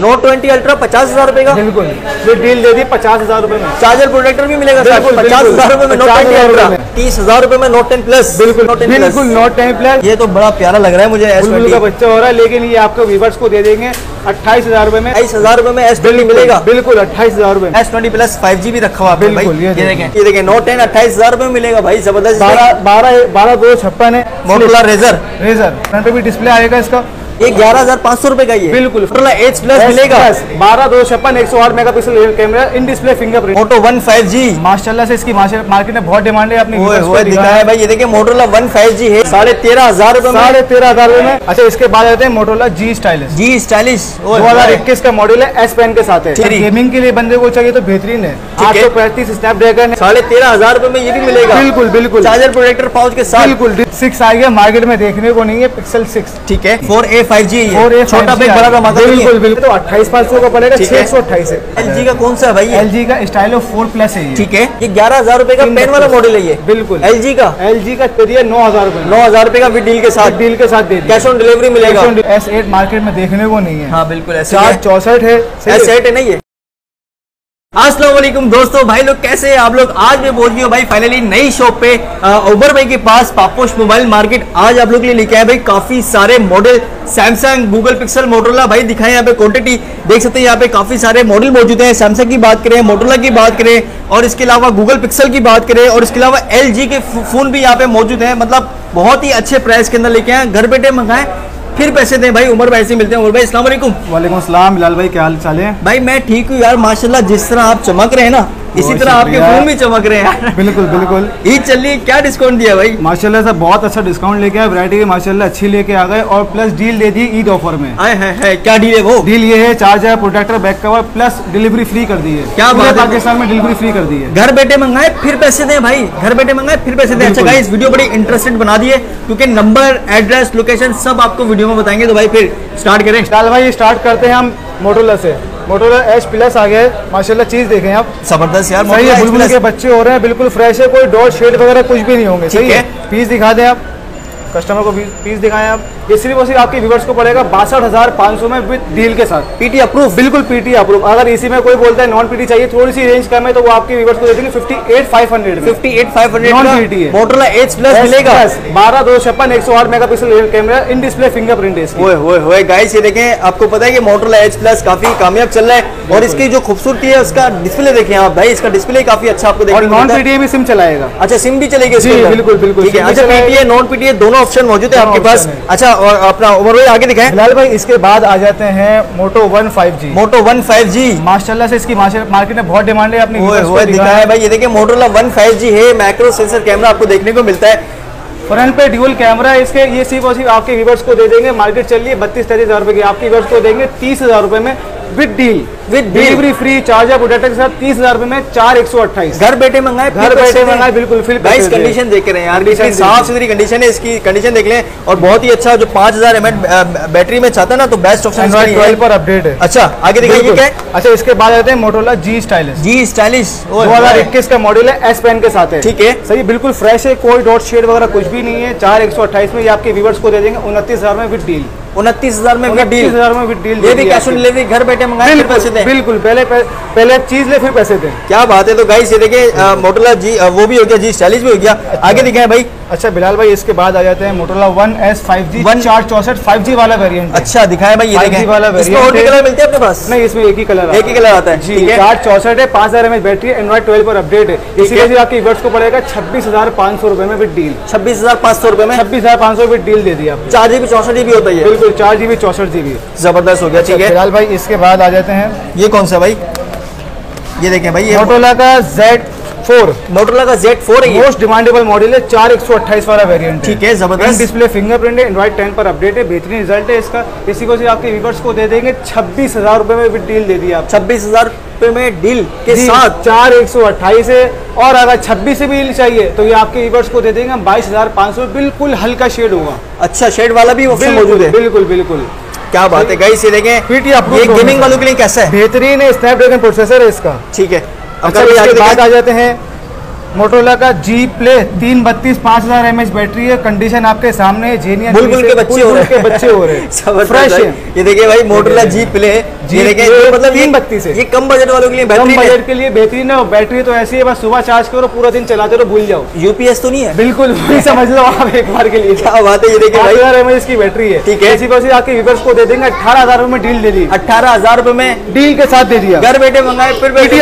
Note twenty ultra पचास हज़ार रुपए का? बिल्कुल। ये डील दे दी पचास हज़ार रुपए में। चार्जर प्रोटेक्टर भी मिलेगा बिल्कुल, पचास हज़ार रुपए में नोट ट्वेंटी अल्ट्रा। तीस हज़ार रुपए में नोट टेन प्लस। बिल्कुल बिल्कुल नोट टेन प्लस। ये तो बड़ा प्यारा लग रहा है मुझे एस का बच्चा हो रहा है लेकिन ये आपको व्यूवर्स को दे देंगे अट्ठाईस हज़ार रुपए में। अट्ठाईस हज़ार रुपए में एस ट्वेंटी मिलेगा। बिल्कुल अट्ठाईस हज़ार रुपए S twenty plus five G भी रखा हुआ आपने भाई। बिल्कुल, ये देखें। ये देखें नोट टेन अट्ठाईस हज़ार रुपए में मिलेगा भाई ज़बरदस्त। बारह बारह बारह दो छप्पन है। मोटोला रेजर रेजर फ्रंट पे भी डिस्प्ले आएगा इसका। ये ग्यारह हज़ार पाँच सौ रुपए का ये। बिल्कुल। एच प्लस मिलेगा। बारह दो छप्पन एक सौ आठ mega pixel camera in display fingerprint Moto one five G माशाला से इसकी मार्केट में बहुत डिमांड है अपनी ओए viewers को ओए दिखा दिखा है भाई ये देखिए मोटोला वन फाइव जी है। साढ़े तेरह हज़ार रुपए साढ़े तेरह हज़ार रुपए में। अच्छा इसके बाद आते हैं Motorola G stylus G stylus दो हज़ार इक्कीस का मॉडल है एस पेन के साथ है। गेमिंग के लिए बंदे को चाहिए तो बेहतरीन है। आठ सौ पैंतीस स्नैपड्रैगन है। साढ़े तेरह हज़ार रुपए में ये भी मिलेगा। बिल्कुल बिल्कुल। चार्जर प्रोटेक्टर पाउच के साथ। बिल्कुल सिक्स आ गया मार्केट में देखने को नहीं है पिक्सल सिक्स ठीक है फोर ए फाइव जी और ये छोटा 5G बैग बड़ा। धमाका बिल्कुल बिल्कुल तो अट्ठाईस पाँच सौ का पड़ेगा छह सौ अट्ठाईस एल जी का कौन सा भाई एल जी का स्टाइल ऑफ़ फोर प्लस है ठीक है ये ग्यारह हज़ार रूपए का पेन वाला मॉडल है ये। बिल्कुल। एल जी का? एल जी का करिए नौ हज़ार रूपए नौ हज़ार रूपए का भी डील के साथ। डील के साथ दे कैश ऑन डिलीवरी मिलेगा। एस एट मार्केट में देखने को नहीं है। हाँ बिल्कुल चार चौसठ है। एस एट है नहीं है वालेकुम दोस्तों, भाई लोग कैसे हैं? आप लोग आज मैं पहुँच गए हूँ, भाई फाइनली नई शॉप पे ओबर भाई के पास पापोश मोबाइल मार्केट आज आप लोग के लिए लेके आए भाई काफ़ी सारे model Samsung Google Pixel Motorola भाई दिखाए यहाँ पे क्वांटिटी देख सकते हैं यहाँ पे काफ़ी सारे मॉडल मौजूद हैं। सैमसंग की बात करें मोटरोला की बात करें और इसके अलावा गूगल पिक्सल की बात करें और इसके अलावा LG के फ़ोन भी यहाँ पे मौजूद है। मतलब बहुत ही अच्छे प्राइस के अंदर लेके आए घर बैठे मंगाए फिर पैसे दें भाई उमर भाई से मिलते हैं। उमर भाई अस्सलाम वालेकुम। वालेकुम सलाम लाल भाई क्या हाल चाल है? भाई मैं ठीक हूँ यार माशाल्लाह जिस तरह आप चमक रहे हैं ना इसी तरह आपके। फ़ोन भी चमक रहे हैं। बिल्कुल बिल्कुल। ईद चल रही है क्या डिस्काउंट दिया भाई? माशाल्लाह से बहुत अच्छा डिस्काउंट लेके आए वैरायटी माशाल्लाह अच्छी लेके आ गए और प्लस डील दे दी ईद ऑफ़र में। आए है, है क्या डील है वो? डील ये है charger protector back cover plus delivery free कर दी है। क्या बात है। पाकिस्तान में डिलीवरी फ्री कर दी है। घर बैठे मंगाए फिर पैसे दे भाई। घर बैठे मंगाए फिर पैसे दें। अच्छा। गाइस वीडियो बड़ी इंटरेस्टेड बना दी है क्योंकि नंबर एड्रेस लोकेशन सब आपको वीडियो में बताएँगे तो भाई फिर स्टार्ट करें। भाई स्टार्ट करते हैं हम मोटोला से। मोटोला एच प्लस आ गया है। माशाल्लाह चीज़ देखें आप। ज़बरदस्त यार सही है बुलबुल के बच्चे हो रहे हैं बिल्कुल फ्रेश है कोई डॉट शेड वगैरह कुछ भी नहीं होंगे सही। है? पीस दिखा दें आप। कस्टमर को पीस दिखाएँ आप। ये सिर्फ़ और सिर्फ़ आपके व्यूवर्स को पड़ेगा बासठ हज़ार पाँच सौ में विद डील के साथ। पीटी अप्रूव बिल्कुल पीटी अप्रूव अगर इसी में कोई बोलता है नॉन पीटी चाहिए थोड़ी सी रेंज कम है तो वो आपके व्यूवर्स को दे देंगे फिफ्टी एट फाइव हंड्रेड में। 58500 Non का PT है। मोटरोला एच प्लस मिलेगा। बारह दो छप्पन एक सौ आठ mega pixel camera in display fingerprint है गाइस ये देखें आपको पता है कि मोटरोला एच प्लस काफ़ी कामयाब चल रहा है और इसकी जो खूबसूरती है उसका डिस्प्ले देखें आप। भाई इसका डिस्प्ले काफ़ी अच्छा आपको देखने नॉन मिलता है। पीटी भी सिम चलाएगा। अच्छा सिम भी चलेगी? बिल्कुल, बिल्कुल, अच्छा पीटीए नॉन पीटीए दोनों ऑप्शन मौजूद है आपके पास। अच्छा और अपना उमर भाई आगे दिखाएँ। फ़िलहाल भाई इसके बाद आ जाते हैं Moto one five G Moto one five G माशाल्लाह से इसकी मार्केट में बहुत डिमांड है अपनी ओए viewers को दिखा है भाई। ये देखिए मोटरोला वन फाइव जी है मैक्रो सेंसर कैमरा आपको देखने को मिलता है। फ्रंट पे ड्यूल कैमरा है इसके ये सिर्फ़ और सिर्फ़ आपके व्यूवर्स को दे देंगे। मार्केट चल रही है बत्तीस तैतीस हज़ार रुपए की आपके व्यूवर्स को देंगे तीस हज़ार रुपए में with deal with delivery free charge charger protector के साथ तीस हज़ार रुपए में चार एक सौ अट्ठाईस। घर बैठे मंगाए घर बैठे मंगाए बिल्कुल फिर गाइस कंडीशन देख रहे हैं यार साफ़ सुथरी कंडीशन है इसकी। कंडीशन देख लें और बहुत ही अच्छा जो 5000 एमएच बैटरी में चाहता है ना तो बेस्ट ऑप्शन ट्वेल्व पर अपडेट है। अच्छा आगे देखिए ये क्या अच्छा इसके बाद आते हैं Motorola G stylus G stylus दो हज़ार इक्कीस का मॉडल है एस पेन के साथ है। ठीक है। सही बिल्कुल फ्रेश है कोई डॉट शेड वगैरह कुछ भी नहीं है। चार एक सौ अट्ठाईस में ये आपके व्यूवर्स को दे देंगे उनतीस हज़ार में विद डील उनतीस हज़ार में उनतीस डील हज़ार में विद डील ये भी कैश ऑन डिलीवरी घर बैठे मंगाए फिर पैसे दें। बिल्कुल पहले पहले चीज़ ले फिर पैसे दें। क्या बात है तो गाइस ये देखिए मोटोला जी वो भी हो गया जी चालीस भी हो गया। आगे दिखाएँ भाई। अच्छा बिलाल भाई इसके बाद आ जाते हैं Motorola one S five G one चार चौसठ फाइव जी वाला वेरियंट अच्छा दिखाए भाई ये 5G देखें। वाला और कलर मिलते हैं अपने पास? नहीं इसमें एक ही कलर एक ही कलर आता है जी चार चौसठ है पाँच हज़ार एमएच बैटरी एंड्रॉइड ट्वेल्व पर अपडेट है। इसीलिए भी आपके व्यूवर्स को पड़ेगा छब्बीस हज़ार पाँच सौ रुपए में विद डील छब्बीस हज़ार पाँच सौ रुपए में? छब्बीस हज़ार पाँच सौ विद डील दे दी आप चार जीबी चौसठ जीबी होता है ये बिल्कुल चार जी बी चौसठ जीबी। ज़बरदस्त हो गया ठीक है। फ़िलहाल भाई इसके बाद आ जाते हैं। ये कौन सा भाई? ये देखें भाई मोटोला का जेड फोर मोटोला का Z4 फोर है मोस्ट डिमांडेबल मॉडल है चार एक सौ अट्ठाईस वाला वेरियंट ठीक है, ज़बरदस्त। डिस्प्ले फिंगरप्रिंट है एंड्रॉइड टेन पर अपडेट है बेहतरीन रिज़ल्ट है इसका। इसी को आपके व्यूवर्स को दे देंगे छब्बीस हज़ार रुपए में भी डील दे दी आप छब्बीस हज़ार रुपए में डील के साथ चार एक सौ अट्ठाईस है और अगर छब्बीस से भी डील चाहिए तो ये आपके ईवर्स को दे देंगे बाईस हज़ार पाँच सौ बिल्कुल हल्का शेड होगा। अच्छा शेड वाला भी ऑप्शन मौजूद है? बिल्कुल बिल्कुल। क्या बात है गाइस ये देखें ये गेमिंग वालों के लिए कैसा है? बेहतरीन है स्नैपड्रैगन प्रोसेसर है इसका। ठीक है अच्छा इसके बाद आ जाते हैं। मोटोला का जी प्ले तीन बत्तीस पाँच हज़ार एम एच बैटरी है। कंडीशन आपके सामने है जेनियन बुलबुल के बच्चे हो रहे के बच्चे हो रहे हैं। फ्रेश है। ये देखिए भाई मोटोला जी प्ले जी देखिए मतलब तीन बत्तीस है। ये कम बजट वालों के लिए कम बजट के लिए बेहतरीन है। बैटरी तो ऐसी है बस सुबह चार्ज करो पूरा दिन चलाते रहो भूल जाओ। यूपीएस तो नहीं है? बिल्कुल वही समझ लो आप एक बार के लिए। क्या बात है ये देखिए भाई। हज़ार एम एच की बैटरी है। ठीक है। ऐसी वैसी आपके व्यूवर्स को दे देंगे अठारह हज़ार में डील दे दी। अठारह हज़ार रुपए में डील के साथ दे दिया। घर बैठे मंगाए फिर बैठे।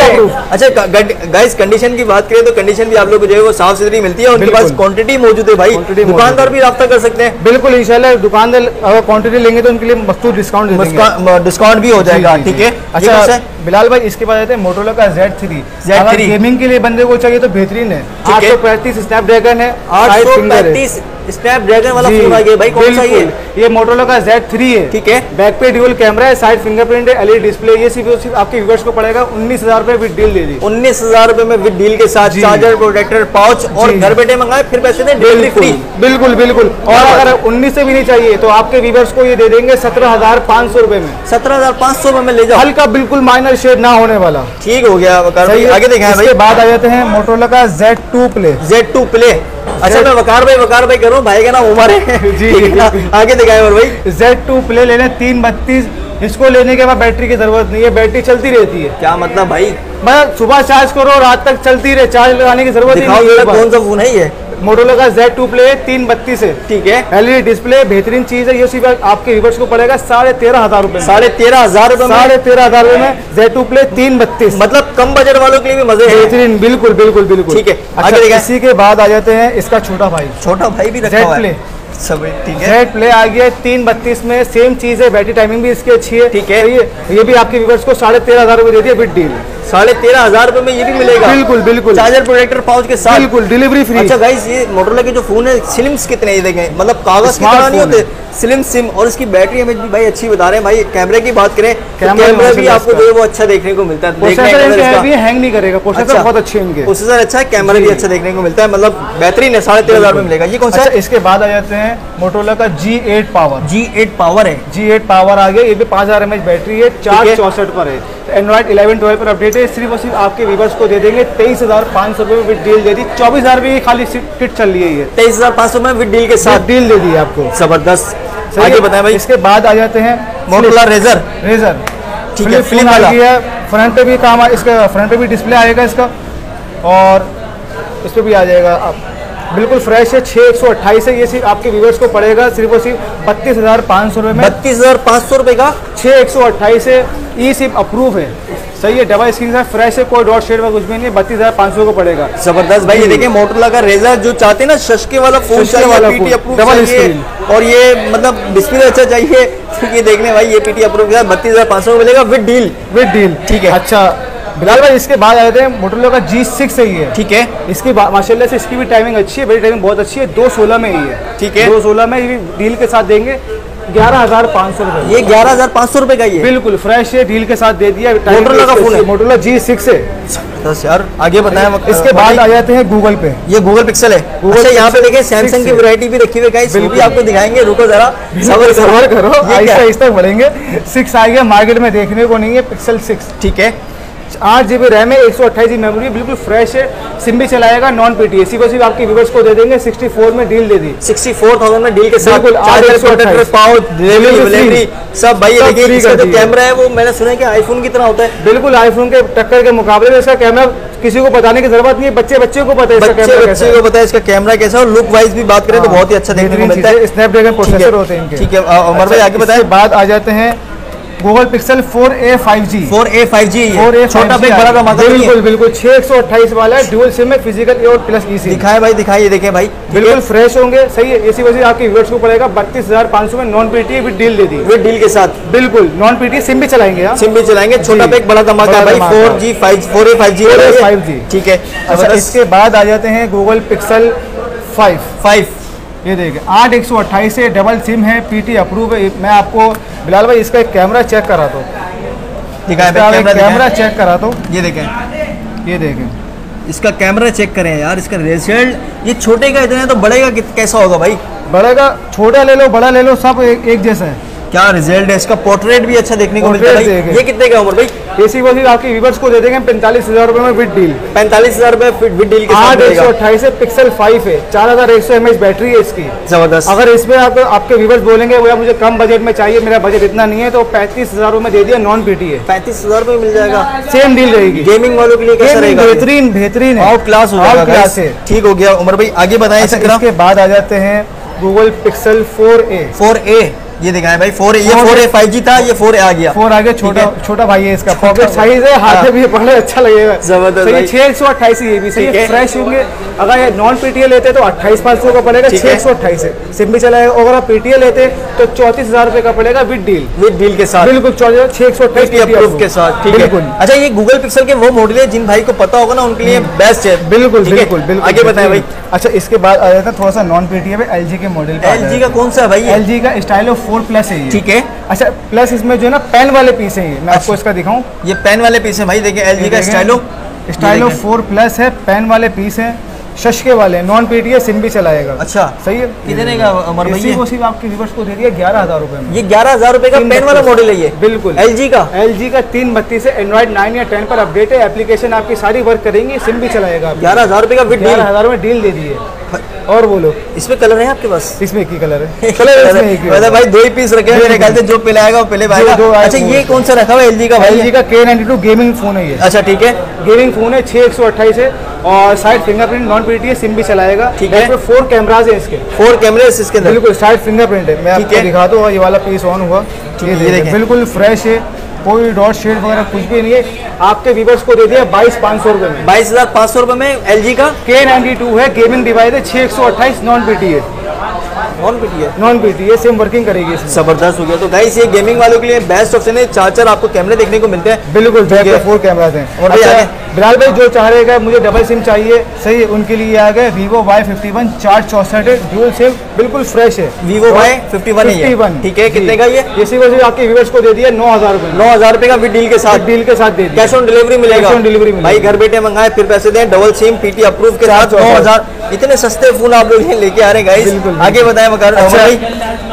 अच्छा गाइस कंडीशन की बात करें तो कंडीशन भी आप लोग को जो है वो साफ़ सुथरी मिलती है उनके पास क्वांटिटी मौजूद है भाई। दुकानदार भी रब्ता कर सकते हैं। बिल्कुल इंशाल्लाह दुकानदार अगर क्वांटिटी लेंगे तो उनके लिए मस्तूर डिस्काउंट डिस्काउंट भी हो जाएगा ठीक है? अच्छा? बिलाल भाई इसके बाद आते हैं मोटोला का Z3 Z3 अगर गेमिंग के लिए बंदे को चाहिए तो बेहतरीन है। आठ सौ पैंतीस स्नैपड्रैगन है आठ सौ पैंतीस स्नैप ड्रैगन वाला फ़ोन आ गया भाई कौन सा ये? ये मोटोला का Z3 है। ठीक है। बैक पे ड्यूल कैमरा है साइड फिंगरप्रिंट है एलईडी डिस्प्ले ये सिर्फ़ सिर्फ़ आपके व्यूअर्स को पड़ेगा। उन्नीस हज़ार रुपए विद डील दे दी उन्नीस हज़ार रुपए में विद डील के साथ चार्जर प्रोटेक्टर पाउच और घर बैठे मंगाए फिर पैसे दें डिलीवरी फ्री बिल्कुल बिल्कुल। और अगर उन्नीस से भी नहीं चाहिए तो आपके व्यूअर्स को ये दे देंगे सत्रह हज़ार पाँच सौ रुपए में। सत्रह हज़ार पाँच सौ में ले जाओ। हल्का बिल्कुल माइनर शेड ना होने वाला। ठीक हो गया वकार भाई सही है। आगे इसके भाई। बाद आ जाते हैं मोटोला का Z2 play Z to play अच्छा मैं वकार भाई वकार भाई करूँ? भाई का नाम उमर है। जी। आगे दिखाएँ और भाई। Z2 प्ले लेने तीन बत्तीस। इसको लेने के बाद बैटरी की ज़रूरत नहीं है बैटरी चलती रहती है। क्या मतलब भाई? मैं सुबह चार्ज करो रात तक चलती रहे चार्ज लगाने की ज़रूरत नहीं है कौन सा फ़ोन है ये? मोटोला का Z2 प्ले तीन बत्तीस है ठीक है। एलईडी डिस्प्ले बेहतरीन चीज़ है। ये सिर्फ़ आपके व्यूवर्स को पड़ेगा साढ़े तेरह हज़ार रुपए में। साढ़े तेरह हज़ार रुपए साढ़े तेरह हज़ार रुपए में Z2 प्ले तीन बत्तीस। मतलब कम बजट वालों के लिए भी मज़े बेहतरीन बिल्कुल बिल्कुल बिल्कुल। ठीक है, अच्छा, इसी के बाद आ जाते हैं इसका छोटा भाई। छोटा भाई भी Z हुआ सब ठीक है। जेड प्ले आ गया तीन बत्तीस में। सेम चीज़ है बैटरी टाइमिंग भी इसकी अच्छी है। ठीक है। ये भी आपके व्यूवर्स को साढ़े तेरह हज़ार रुपए दे दिया विद डील साढ़े तेरह हज़ार रुपए में ये भी मिलेगा। बिल्कुल बिल्कुल। चार्जर प्रोटेक्टर पाउच के साथ। बिल्कुल डिलीवरी फ्री अच्छा गाइस ये मोटरोला के जो फ़ोन है स्लिम्स कितने ये देखें। मतलब कागज़ कितना नहीं होते? स्लिम सिम और इसकी बैटरी एमएच भी भाई अच्छी बता रहे हैं। भाई कैमरे की बात करें तो कैमरा कैमरा भी आपको जो है वो अच्छा देखने को मिलता है। हैवी हैंग नहीं करेगा प्रोसेसर अच्छा। बहुत अच्छे इनके प्रोसेसर अच्छा है कैमरा भी अच्छा देखने को मिलता है। मतलब बेहतरीन है साढ़े तेरह हज़ार में मिलेगा। ये कौन सा अच्छा इसके बाद आ जाते हैं मोटोला का G eight power G eight power है। जी एट पावर आ गया ये भी पाँच हज़ार एम एच बैटरी है चार चौसठ पर है। एंड्रॉइड इलेवन ट्वेल्व पर अपडेट है। सिर्फ़ और सिर्फ़ आपके व्यूवर्स को दे देंगे तेईस हज़ार पाँच सौ रुपये विद डील दे दी। चौबीस हज़ार रुपये खाली किट चल रही है तेईस हज़ार पाँच सौ में विद डील के साथ। डील दे दी आपको। ज़बरदस्त। आगे बताएँ भाई। इसके बाद आ जाते हैं मोटरोला रेजर रेजर ठीक है, फ्लिप फ़ोन आ वाला। गया फ्रंट पे भी काम इसका फ्रंट पे भी डिस्प्ले आएगा इसका। और इस पे भी आ जाएगा अब बिल्कुल फ्रेश है छः एक सौ अट्ठाईस है। ये सिर्फ़ आपके व्यूवर्स को पड़ेगा सिर्फ़ और सिर्फ़ बत्तीस हज़ार पाँच सौ रुपये में। बत्तीस हज़ार पाँच सौ रुपए का। छः एक सौ अट्ठाईस है ई सिर्फ़ अप्रूव है। सही है डबल स्क्रीन का फ्रेश है कोई डॉट शेड में कुछ भी नहीं है बत्तीस हज़ार पाँच सौ को पड़ेगा। ज़बरदस्त भाई ये देखिए मोटरोला का रेजर जो चाहते हैं ना शशके वाला फ़ोन चाहिए वाला पीटी अप्रूव डबल स्क्रीन। और ये मतलब डिस्प्ले अच्छा चाहिए तो ये देखने भाई ये पीटी अप्रूव के साथ बत्तीस हज़ार पाँच सौ को मिलेगा विद डील विद डील ठीक है। अच्छा बिलाल भाई इसके बाद आ जाते हैं मोटोला का जी सिक्स है ये। ठीक है। इसकी माशाल्लाह से इसकी भी टाइमिंग अच्छी है बड़ी टाइमिंग बहुत अच्छी है दो सोलह में ही है ठीक है। दो सोलह में डील के साथ देंगे। ग्यारह हज़ार पाँच सौ रुपये ये ग्यारह हज़ार पाँच सौ रुपए का ये? बिल्कुल फ्रेश है डील के साथ दे दिया। Motorola का phone है। मोटोला जी सिक्स है। दस यार आगे बताएँ इसके बाद आ जाते हैं गूगल पे। ये गूगल पिक्सल है। Google अच्छा यहाँ पे देखिए सैमसंग की। वैरायटी भी रखी हुई है वो भी आपको दिखाएँगे। रुको जरा सबर सबर करो। आहिस्ता आहिस्ता बढ़ेंगे। सिक्स आ गया मार्केट में देखने को नहीं है पिक्सल सिक्स ठीक है। आठ जी बी रैम है एक सौ अट्ठाईस जी मेमोरी बिल्कुल फ्रेश है सिम भी चलाएगा नॉन पी टी सिर्फ़ और सिर्फ़ आपके व्यूवर्स को दे देंगे सिक्सटी फोर में डील दे दी। सिक्सटी फोर थाउज़ेंड में डील के साथ बिल्कुल, चार्जर आठ प्रोटेक्टर 128 पाउच डिलीवरी सब भाई देखिए इसका जो कैमरा है वो मैंने सुना है कि आईफोन की तरह होता है। बिल्कुल आईफोन के टक्कर के मुकाबले में इसका कैमरा किसी को बताने की ज़रूरत नहीं है बच्चे बच्चे को पता है इसका कैमरा बच्चे है। को पता है इसका कैमरा कैसा और लुक वाइज भी बात करें तो बहुत ही अच्छा देखने को मिलता है। स्नैपड्रैगन प्रोसेसर होते हैं ठीक है अ, उमर भाई आगे बताएँ। बाद आ जाते हैं Google Pixel 4a 5G four A five G 4a छोटा 5G बिग बड़ा धमाका बिल्कुल बिल्कुल। छः एक सौ अट्ठाईस वाला है ड्यूल सिम है फ़िज़िकल और प्लस ई दिखाएँ भाई दिखाएँ देखे भाई। बिल्कुल फ्रेश होंगे सही है। इसी वजह से आपके व्यूअर्स को पड़ेगा बत्तीस हज़ार पाँच सौ में नॉन पीटी विद डील दे दी। विद डील के साथ। बिल्कुल नॉन पीटी सिम भी चलाएँगे हाँ। सिम भी चलाएँगे। छोटा जी। पैक बड़ा धमाका भाई four G five four A five G 4A 5G ठीक है अच्छा इसके बाद आ जाते हैं गूगल पिक्सल फाइव फाइव ये देखिए आठ एक सौ अट्ठाईस है डबल सिम है पीटी अप्रूव है। मैं आपको बिलाल भाई इसका एक कैमरा चेक करा दो। कैमरा कैमरा चेक करा दो। ये देखें। ये देखें। इसका कैमरा चेक करें यार इसका रिज़ल्ट ये छोटे का इतना है तो बड़े का कैसा होगा भाई? बड़े का छोटा ले लो बड़ा ले लो सब एक, एक जैसा है। क्या रिज़ल्ट है? इसका पोर्ट्रेट भी अच्छा देखने को मिलता है। ये कितने का उमर भाई? एसी वॉसी आपके व्यूवर्स को दे देंगे पैंतालीस हज़ार रुपए में विद डील पैंतालीस हज़ार रुपए विद डील के साथ आठ एक सौ अट्ठाईस पिक्सल फाइव है। चार हज़ार एक सौ एम एच बैटरी है इसकी। ज़बरदस्त। अगर इसमें आप आपके व्यूवर्स बोलेंगे भैया मुझे कम बजट में चाहिए मेरा बजट इतना नहीं है तो पैंतीस हज़ार में दे दिया नॉन पीटी है पैंतीस हज़ार रुपए मिल जाएगा। सेम डील रहेगी। गेमिंग वालों के लिए कैसा रहेगा? बेहतरीन बेहतरीन आउट क्लास हो जाएगा class है। ठीक हो गया। उमर भाई आगे बताएँ अच्छा, इसके। बाद आ जाते हैं Google Pixel four A four A ये दिखाएँ भाई फोर ये फोर ए फाइव जी था ये फोर ए आ गया। फोर आगे छोटा छोटा भाई है इसका। पॉकेट साइज़ है हाथ में भी पकड़े अच्छा लगेगा ज़बरदस्त। छह एक सौ अट्ठाईस ये भी सही है। है। फ्रेश होंगे। अगर ये नॉन पीटीए लेते तो अट्ठाईस पाँच सौ का पड़ेगा छह एक सौ अट्ठाईस है। सिम भी चलाएगा अगर आप पीटीए लेते तो चौंतीस हज़ार रुपए का पड़ेगा विद डील विद डील के साथ। बिल्कुल छह एक सौ अट्ठाईस के साथ ठीक बिल्कुल। है अच्छा ये गूगल पिक्सल के वो मॉडल है जिन भाई को पता होगा ना उनके लिए बेस्ट है। बिल्कुल बिल्कुल बिल्कुल। आगे बताए भाई। अच्छा इसके बाद आ जाता है थोड़ा सा नॉन पीटीए एल के मॉडल एल का कौन सा भाई? एल का स्टाइलो फोर प्लस है ठीक है। अच्छा प्लस इसमें जो है ना पेन वाले पीस है ये। मैं आपको इसका दिखाऊँ। ये पेन वाले पीस है भाई देखिए एल का स्टाइलो। स्टाइलो फोर प्लस है पेन वाले पीस है। शशके वाले नॉन पीटीए सिम भी चलाएगा। अच्छा। सही है? कितने का इसी को सिर्फ़ आपके व्यूवर्स को दे दिया ग्यारह हज़ार रुपए में। ये ग्यारह हज़ार रुपए का पेन वाला मॉडल है ये। बिल्कुल। एलजी का? एलजी का तीन बत्तीस है। एंड्रॉइड नाइन या टेन पर अपडेट है। एप्लीकेशन आपकी सारी वर्क करेंगी। सिम भी चलाएगा ग्यारह हज़ार रुपए का डील ग्यारह हज़ार में डील दे दिए। और बोलो। इसमें कलर है आपके पास? इसमें एक ही कलर है। कलर इसमें एक ही भाई दो ही पीस रखे हैं। मेरे ख्याल से जो पहले आएगा वो पहले आएगा। अच्छा ये कौन सा रखा हुआ है एल का भाई? एल का K ninety to gaming phone है ये। अच्छा ठीक है। गेमिंग फ़ोन है छः एक सौ अट्ठाईस है। और side fingerprint non PTA SIM भी चलाएगा। ठीक है। फोर कैमराज है इसके। फोर कैमरे इसके अंदर। बिल्कुल साइड फिंगरप्रिंट है। मैं आपको दिखा दूँ ये वाला पीस ऑन हुआ। है। बिल्कुल फ्रेश है। कोई डॉट शेड वगैरह कुछ भी नहीं है। आपके व्यूवर्स को दे दिया बाईस पाँच सौ रुपये में। बाईस हज़ार पाँच सौ रुपए में LG का? के नाइनटी टू है। गेमिंग डिवाइस है। छः एक सौ अट्ठाईस नॉन पीटी है नॉन पीटी है नॉन पीटी है सिम वर्किंग करेगी ज़बरदस्त हो गया। तो गाइस ये गेमिंग वालों के लिए बेस्ट ऑप्शन है। चार चार आपको कैमरे देखने को मिलते हैं। बिल्कुल फोर कैमराज हैं? और अच्छा? बिलाल भाई जो चाह रहे हैं मुझे डबल सिम चाहिए सही है उनके लिए आ गए वीवो वाई फिफ्टी वन चार चौसठ है ड्यूल सिम बिल्कुल फ्रेश है। Vivo Y 51 है ये। 51 ठीक है, कितने का ये? इसी वजह से आपके व्यूवर्स को दे दिया नौ हज़ार रुपए। नौ हज़ार रुपए का विद डील के साथ। डील के साथ दे कैश ऑन डिलीवरी मिलेगा। delivery मिलेगा। भाई घर बैठे मंगाए फिर पैसे दें। डबल सिम पीटी अप्रूव के साथ नौ हज़ार। इतने सस्ते फ़ोन आप लोग लेके आ रहे हैं गाइस आगे बताएँ। मगर अच्छा। भाई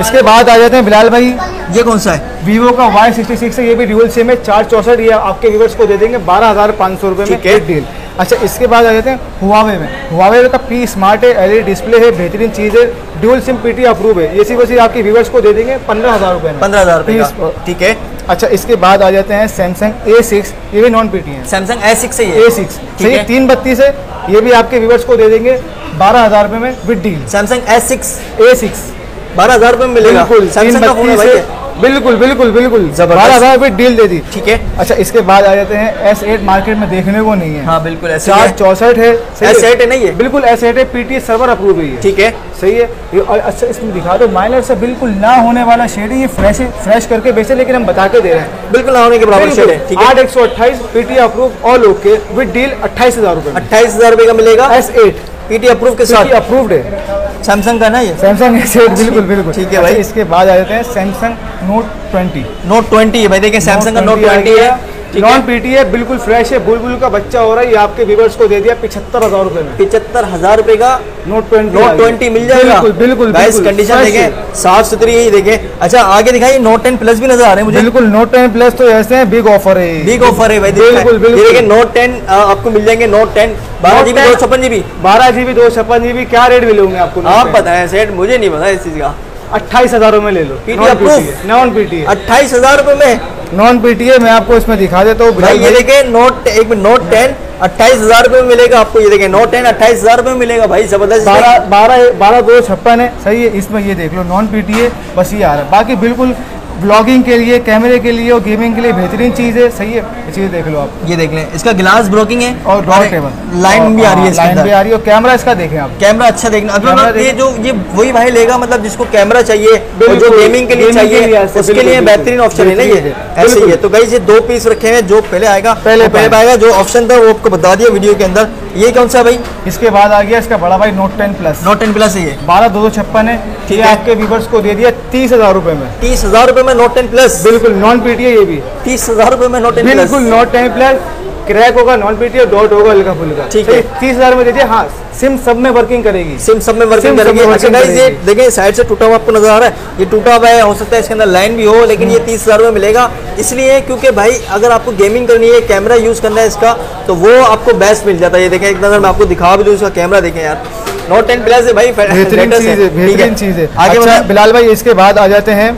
इसके बाद आ जाते हैं बिलाल भाई। ये कौन सा है? वीवो का वाई सिक्सटी सिक्स है ये भी ड्यूल सिम है चार चौसठ ये आपके व्यूवर्स को दे देंगे बारह हज़ार पाँच सौ रुपये में एक डील अच्छा इसके बाद आ जाते हैं हुआवे में। हुआवे का पी स्मार्ट है एलईडी डिस्प्ले है बेहतरीन चीज़ है ड्यूल सिम पीटी अप्रूव है। ये सिर्फ़ आपके व्यूवर्स को दे देंगे पंद्रह हज़ार रुपये पंद्रह हज़ार ठीक है। अच्छा इसके बाद आ जाते हैं सैमसंग ए सिक्स ये भी नॉन पीटी है सैमसंग ए सिक्स है ए सिक्स सही तीन बत्तीस है ये भी आपके व्यूवर्स को दे देंगे बारह हज़ार रुपये में with deal Samsung A six A six बारह हज़ार रुपए में मिलेगा। सैमसंग का फ़ोन भाई है। बिल्कुल बिल्कुल बिल्कुल। बारह हज़ार रुपये डील दे दी। ठीक है। अच्छा इसके बाद आ जाते हैं एस एट मार्केट में देखने को नहीं है। हाँ बिल्कुल ऐसे चार चौसठ है है? S8 है नहीं है? बिल्कुल एस एट है पीटी सर्वर अप्रूव है ठीक है। सही है? ये और अच्छा इसमें दिखा दो माइनर से बिल्कुल ना होने वाला शेड है ये फ्रेश फ्रेश करके बेचे लेकिन हम बता के दे रहे हैं। बिल्कुल ना होने के बराबर शेड है आठ एक सौ अट्ठाईस PT approve all okay with deal अट्ठाईस हज़ार रुपये अट्ठाईस हज़ार रुपए का मिलेगा। एस एट पीटी अप्रूव के साथ अप्रूव्ड है। सैमसंग का ना ये? सैमसंग एस बिल्कुल बिल्कुल। ठीक है भाई। अच्छा, इसके बाद आ जाते हैं Samsung Note twenty Note twenty है भाई देखिए सैमसंग का नोट ट्वेंटी है। नॉन पीटी है बिल्कुल फ्रेश है बुलबुल का बच्चा हो रहा है ये आपके व्यूवर्स को दे दिया पिछहत्तर हज़ार रुपए में। पिछहत्तर हज़ार रुपए का नोट ट्वेंटी नोट ट्वेंटी मिल जाएगा। बिल्कुल बिल्कुल कंडीशन देखें साफ़ सुथरी यही देखें। अच्छा आगे दिखाई नोट टेन प्लस भी नज़र आ रहे हैं मुझे। बिल्कुल नोट टेन प्लस तो ऐसे हैं बिग ऑफ़र है। बिग ऑफ़र है भाई बिल्कुल बिल्कुल। नोट टेन आपको मिल जाएँगे नोट टेन बारह जीबी दो छप्पन जीबी बारह जीबी दो छप्पन जीबी क्या रेट मिलेंगे आपको आप बताएँ सेठ मुझे नहीं पता इस चीज़ का। अट्ठाईस हज़ारों में ले लो। Approved? नॉन पीटी अट्ठाईस हज़ार रुपए में। नॉन पीटीए मैं आपको इसमें दिखा देता हूँ भाई ये देखे नोट एक नोट टेन अट्ठाईस हज़ार रुपए में मिलेगा आपको ये देखे नोट टेन अट्ठाईस हज़ार रुपये में मिलेगा भाई ज़बरदस्त बारह बारह बारह दो छप्पन है सही है इसमें ये देख लो नॉन पीटीए बस ये आ रहा है। बाकी बिल्कुल ब्लॉगिंग के लिए कैमरे के लिए और गेमिंग के लिए बेहतरीन चीज़ है। सही है? ये चीज़ देख लो आप। ये देख लें इसका ग्लास ब्रोकिंग है और डॉट टेबल लाइन भी आ रही है लाइन भी आ रही है और कैमरा इसका देखें आप। कैमरा अच्छा देखना। अगर मतलब ये जो ये वही भाई लेगा मतलब जिसको कैमरा चाहिए जो गेमिंग के लिए चाहिए उसके लिए बेहतरीन ऑप्शन है ना ये? ऐसे ही है। तो भाई ये दो पीस रखे हैं जो पहले आएगा पहले पहले। पाएगा जो ऑप्शन था वो आपको बता दिया वीडियो के अंदर। ये कौन सा भाई? इसके बाद आ गया इसका बड़ा भाई Note ten plus Note ten plus ये। बारह दो सौ छप्पन है। ठीक ये है। आपके व्यूवर्स को दे दिया तीस हज़ार रुपए में। तीस हज़ार रुपए में नोट टेन प्लस बिल्कुल नॉन पीटी है ये भी तीस हज़ार रुपए में नोट टेन बिल्कुल नोट टेन प्लस क्रैक होगा नॉन पीटी और डॉट होगा हल्का फुल्का। ठीक है। तीस हज़ार में दीजिए हाँ सिम सब में वर्किंग करेगी। सिम सब में वर्किंग करेगी। अच्छा गाइस ये करेगी। देखें साइड से टूटा हुआ आपको नज़र आ रहा है। ये टूटा हुआ है हो सकता है इसके अंदर लाइन भी हो लेकिन ये हम्म। तीस हज़ार में मिलेगा। इसलिए क्योंकि भाई अगर आपको गेमिंग करनी है कैमरा यूज़ करना है इसका तो वो आपको बेस्ट मिल जाता है। ये देखें एक नज़र मैं आपको दिखा भी दूँ इसका कैमरा देखें यार। नोट टेन प्लस है भाई बेहतरीन चीज़ है बेहतरीन चीज़ है। आगे अच्छा बिलाल भाई इसके बाद आ जाते हैं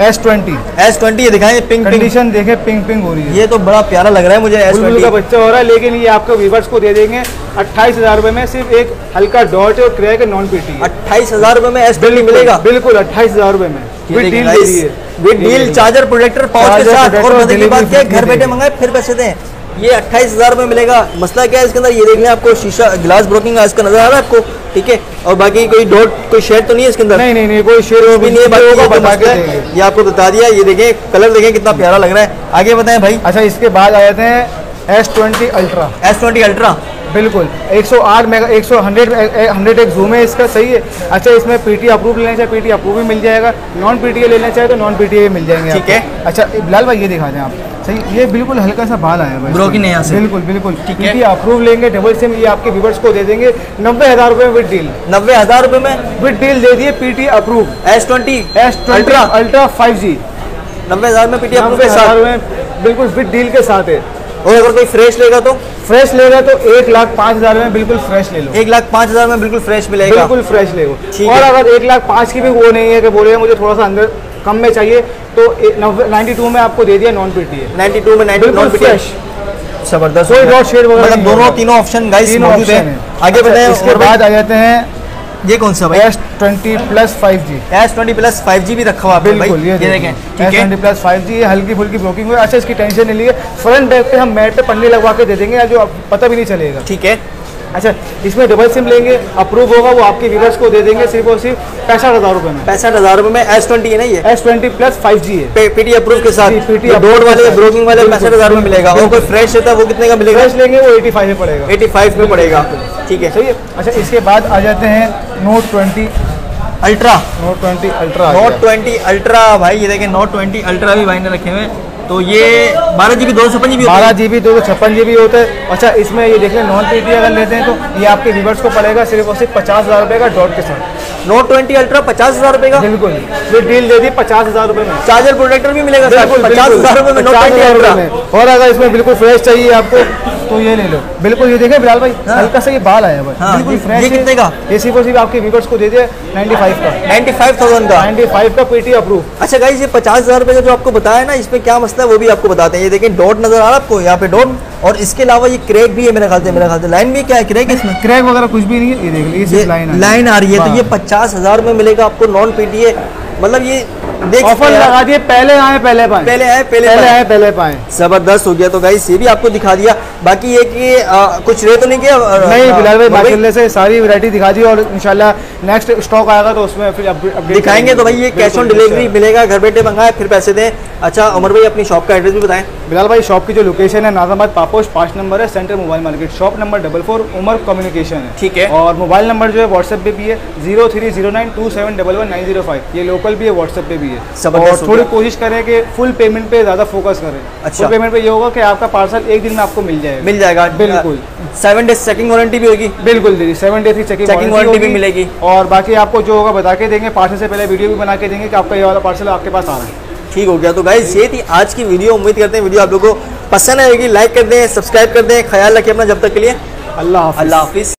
एस ट्वेंटी एस ट्वेंटी ये दिखाएँ पिंक कंडीशन देखे पिंक पिंक हो रही है। ये तो बड़ा प्यारा लग रहा है मुझे एस ट्वेंटी का बच्चा हो रहा है लेकिन ये आपको व्यूवर्स को दे देंगे अट्ठाईस हज़ार रुपए में सिर्फ़ एक हल्का डॉट और क्रैक नॉन पीटी अट्ठाईस हज़ार रुपए में एस ट्वेंटी मिलेगा? बिल्कुल अट्ठाईस हज़ार रुपए में। विद डील है। चार्जर प्रोटेक्टर पाउच के साथ और मज़े की बात क्या घर बैठे मंगाए फिर पैसे दें। ये अट्ठाईस हज़ार में मिलेगा। मसला क्या है इसके अंदर ये देख लें आपको शीशा ग्लास ब्रोकिंग का इसका नज़र आ रहा है आपको ठीक है? और बाकी कोई डॉट कोई शेड तो नहीं है इसके अंदर? नहीं नहीं नहीं कोई शेड वो भी नहीं है बाकी ये तो बता के है। ये आपको बता दिया ये देखें कलर देखें कितना प्यारा लग रहा है। आगे बताएँ भाई। अच्छा इसके बाद आ जाते हैं S twenty ultra S twenty ultra बिल्कुल। 108 मेगा 100 100 100 एक जूम है इसका सही है। अच्छा इसमें पीटी अप्रूव लेना चाहे पीटी अप्रूव भी मिल जाएगा। नॉन पीटी लेना चाहे तो नॉन पीटी मिल जाएँगे ठीक है। अच्छा बिलाल भाई ये दिखा दें आप। सही ये बिल्कुल हल्का सा बाल आया भाई Broken है यहाँ से। बिल्कुल बिल्कुल। पीटी अप्रूव लेंगे डबल सिम ये आपके व्यूवर्स को दे देंगे। नब्बे हज़ार रुपये विद डील नब्बे हज़ार रुपए में? विद डील दे दिए PT approve S twenty S twenty ultra ultra five G नब्बे हज़ार में पीटी अप्रूव के साथ? बिल्कुल विद डील के साथ है। और अगर कोई फ्रेश लेगा तो? फ्रेश लेगा तो एक लाख पाँच हज़ार में बिल्कुल फ्रेश ले लो। एक लाख पाँच हज़ार में बिल्कुल फ्रेश मिलेगा। बिल्कुल फ्रेश ले ठीक और अगर एक लाख पाँच की भी वो नहीं है कि बोले मुझे थोड़ा सा अंदर कम में चाहिए तो नाइन्टी टू में आपको दे दिया नॉन पीटी है 92 में 90 नॉन ज़बरदस्त कोई डॉट शेड वगैरह मतलब दोनों तीनों ऑप्शन गाइस मौजूद है। आगे अच्छा, बताएँ इसके बाद आ जाते हैं ये कौन सा भाई? S twenty plus five G S twenty plus five G भी रखा हुआ बिल्कुल ये देखें S twenty plus five G हल्की फुल्की ब्रोकिंग हुई। अच्छा इसकी टेंशन नहीं लिए। फ्रंट बैक पे हम मैट पे पन्नी लगवा के दे देंगे जो पता भी नहीं चलेगा। ठीक है? अच्छा इसमें डबल सिम लेंगे अप्रूव होगा वो आपके व्यूवर्स को दे देंगे सिर्फ़ और सिर्फ़ पैंसठ हज़ार रुपए में। पैंसठ हज़ार रुपए में एस ट्वेंटी है ना ये? S twenty plus five G है। पीटी अप्रूव के साथ। डोर के वाले ब्रोकिंग वाले पैंसठ हज़ार में मिलेगा। और कोई फ्रेश रहता है वो कितने का मिलेगा? फ्रेश लेंगे वो एटी फाइव में पड़ेगा। 85 में पड़ेगा। ठीक है। सही है। अच्छा इसके बाद आ जाते हैं Note twenty ultra Note twenty ultra Note twenty ultra भाई ये देखें नोट ट्वेंटी अल्ट्रा भी भाई ने रखे हुए हैं। तो ये बारह जीबी दो सौ छप्पन जीबी बारह जीबी दो सौ छप्पन जीबी होता है। अच्छा इसमें ये देख लें नॉन पी अगर लेते हैं तो ये आपके व्यूवर्स को पड़ेगा सिर्फ़ और सिर्फ़ पचास हज़ार रुपये का डॉट के साथ। नोट ट्वेंटी अल्ट्रा पचास हज़ार रुपये का? बिल्कुल। ये डील दे दी पचास हज़ार रुपये में। चार्जर प्रोडक्टर भी मिलेगा पचास हज़ार रुपए में नोट 50,000 ट्वेंटी रुपये में। और अगर इसमें बिल्कुल फ्रेश चाहिए आपको तो ये ले लो। बिल्कुल ये देखें बिलाल भाई हाँ। हल्का सा ये बाल आया भाई हाँ, बिल्कुल फ्रेश ये कितने का? ये सिर्फ़ सिर्फ़ आपके व्यूवर्स को दे दिया नाइन्टी फाइव का। नाइन्टी फाइव थाउज़ेंड का? नाइन्टी फाइव का पीटी अप्रूव अच्छा गाइस ये पचास हज़ार रुपए का जो आपको बताया ना इसमें क्या मसला है वो भी आपको बताते हैं। ये देखें डॉट नज़र आ रहा है आपको यहाँ पे डॉट और इसके अलावा ये क्रैक भी है मेरे ख्याल से मेरे ख्याल से। लाइन भी क्या है क्रैक इसमें? क्रैक वगैरह कुछ भी नहीं है। ये देख लीजिए लाइन लाइन आ रही है। तो ये पचास हज़ार में मिलेगा आपको नॉन पीटीए मतलब ये ऑफ़र लगा दिए पहले आए पहले पाए। पहले आए पहले पहले पाए। आए पहले पाए। ज़बरदस्त हो गया तो गाइस ये भी आपको दिखा दिया। बाकी ये कि आ, कुछ रे तो नहीं किया नहीं बिलाल भाई भाई, माशाल्लाह से सारी वैरायटी दिखा दी और इंशाल्लाह नेक्स्ट स्टॉक आएगा तो उसमें फिर अपडेट दिखाएँगे तो भाई ये कैश ऑन डिलीवरी मिलेगा घर बैठे मंगाए फिर पैसे दें। अच्छा उमर भाई अपनी शॉप का एड्रेस भी बताएँ। बिलाल भाई शॉप की जो लोकेशन है नाजाबाद पापोश पाँच नंबर है centre mobile market shop number double four Umar communication है। ठीक है। और मोबाइल नंबर जो है व्हाट्सएप पे भी है zero three zero nine two seven double one nine zero five ये लोकल भी है व्हाट्सएप पे भी है। ज़बरदस्त और थोड़ी कोशिश करें कि फुल पेमेंट पे ज़्यादा फोकस करें। अच्छा। फुल पेमेंट पे ये होगा कि आपका पार्सल एक दिन में आपको मिल जाएगा। मिल जाएगा। बिल्कुल। सेवन डेज़ चेकिंग वारंटी भी होगी। बिल्कुल दीदी सेवन डेज़ की चेकिंग warranty भी मिलेगी। और बाकी आपको जो होगा बता के देंगे पार्सल से पहले वीडियो भी बना के देंगे कि आपका ये वाला पार्सल आपके पास आ रहा है। ठीक हो गया। तो गाइस ये थी आज की वीडियो उम्मीद करते हैं वीडियो आप लोगों को पसंद आएगी। लाइक कर दें सब्सक्राइब कर दें। ख्याल रखें अपना जब तक के लिए। अल्लाह हाफिज़। अल्लाह हाफिज़।